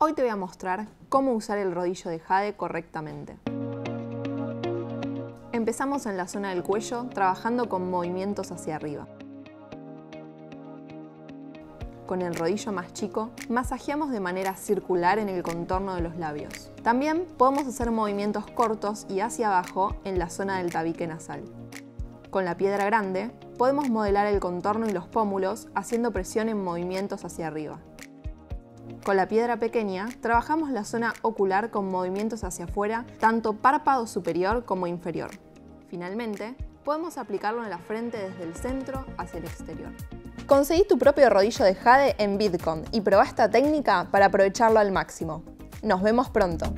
Hoy te voy a mostrar cómo usar el rodillo de jade correctamente. Empezamos en la zona del cuello trabajando con movimientos hacia arriba. Con el rodillo más chico, masajeamos de manera circular en el contorno de los labios. También podemos hacer movimientos cortos y hacia abajo en la zona del tabique nasal. Con la piedra grande, podemos modelar el contorno y los pómulos haciendo presión en movimientos hacia arriba. Con la piedra pequeña, trabajamos la zona ocular con movimientos hacia afuera, tanto párpado superior como inferior. Finalmente, podemos aplicarlo en la frente desde el centro hacia el exterior. Conseguí tu propio rodillo de jade en Bitcon y probá esta técnica para aprovecharlo al máximo. Nos vemos pronto.